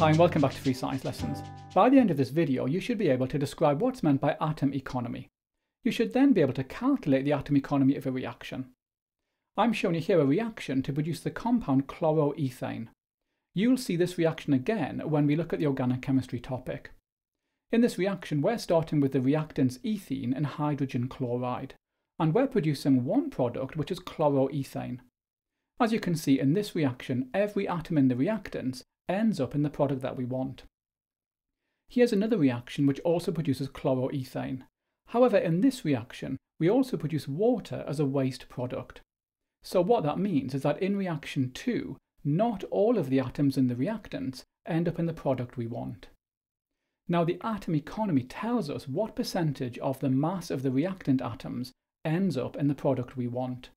Hi and welcome back to Free Science Lessons. By the end of this video you should be able to describe what's meant by atom economy. You should then be able to calculate the atom economy of a reaction. I'm showing you here a reaction to produce the compound chloroethane. You'll see this reaction again when we look at the organic chemistry topic. In this reaction we're starting with the reactants ethene and hydrogen chloride, and we're producing one product which is chloroethane. As you can see in this reaction, every atom in the reactants ends up in the product that we want. Here's another reaction which also produces chloroethane. However, in this reaction, we also produce water as a waste product. So what that means is that in reaction 2, not all of the atoms in the reactants end up in the product we want. Now the atom economy tells us what percentage of the mass of the reactant atoms ends up in the product we want.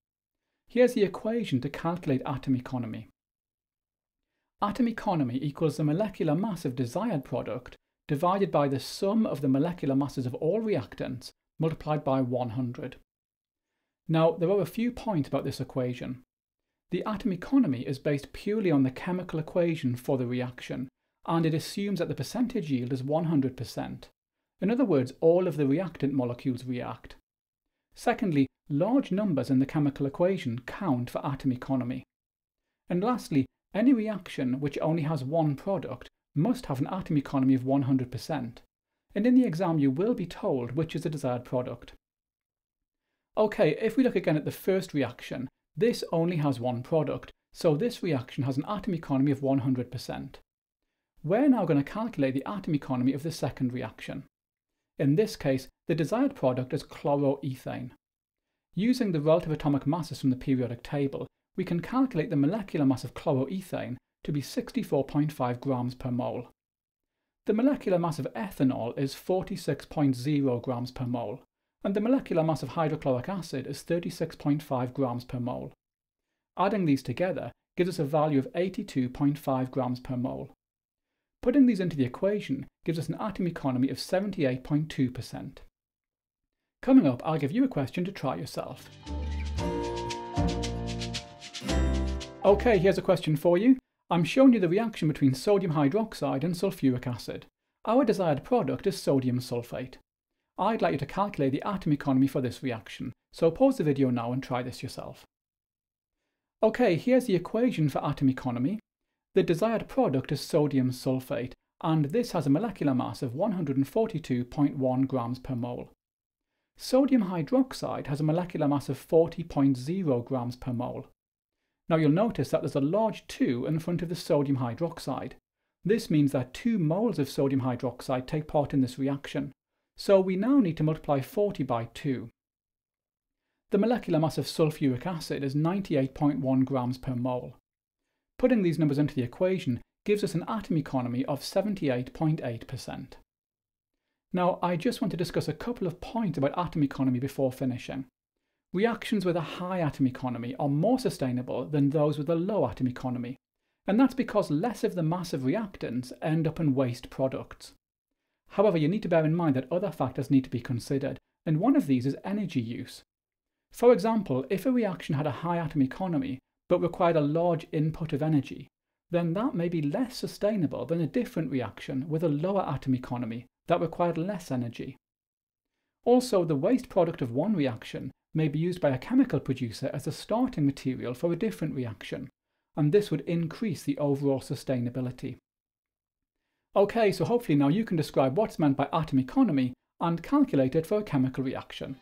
Here's the equation to calculate atom economy. Atom economy equals the molecular mass of desired product divided by the sum of the molecular masses of all reactants multiplied by 100. Now, there are a few points about this equation. The atom economy is based purely on the chemical equation for the reaction, and it assumes that the percentage yield is 100%. In other words, all of the reactant molecules react. Secondly, large numbers in the chemical equation count for atom economy. And lastly, any reaction which only has one product must have an atom economy of 100%, and in the exam you will be told which is the desired product. Okay, if we look again at the first reaction, this only has one product, so this reaction has an atom economy of 100%. We're now going to calculate the atom economy of the second reaction. In this case, the desired product is chloroethane. Using the relative atomic masses from the periodic table, we can calculate the molecular mass of chloroethane to be 64.5 grams per mole. The molecular mass of ethanol is 46.0 grams per mole, and the molecular mass of hydrochloric acid is 36.5 grams per mole. Adding these together gives us a value of 82.5 grams per mole. Putting these into the equation gives us an atom economy of 78.2%. Coming up, I'll give you a question to try yourself. Okay, here's a question for you. I'm showing you the reaction between sodium hydroxide and sulfuric acid. Our desired product is sodium sulfate. I'd like you to calculate the atom economy for this reaction, so pause the video now and try this yourself. Okay, here's the equation for atom economy. The desired product is sodium sulfate, and this has a molecular mass of 142.1 grams per mole. Sodium hydroxide has a molecular mass of 40.0 grams per mole. Now you'll notice that there's a large 2 in front of the sodium hydroxide. This means that 2 moles of sodium hydroxide take part in this reaction, so we now need to multiply 40 by 2. The molecular mass of sulfuric acid is 98.1 grams per mole. Putting these numbers into the equation gives us an atom economy of 78.8%. Now, I just want to discuss a couple of points about atom economy before finishing. Reactions with a high atom economy are more sustainable than those with a low atom economy, and that's because less of the mass of reactants end up in waste products. However, you need to bear in mind that other factors need to be considered, and one of these is energy use. For example, if a reaction had a high atom economy but required a large input of energy, then that may be less sustainable than a different reaction with a lower atom economy that required less energy. Also, the waste product of one reaction may be used by a chemical producer as a starting material for a different reaction, and this would increase the overall sustainability. Okay, so hopefully now you can describe what's meant by atom economy and calculate it for a chemical reaction.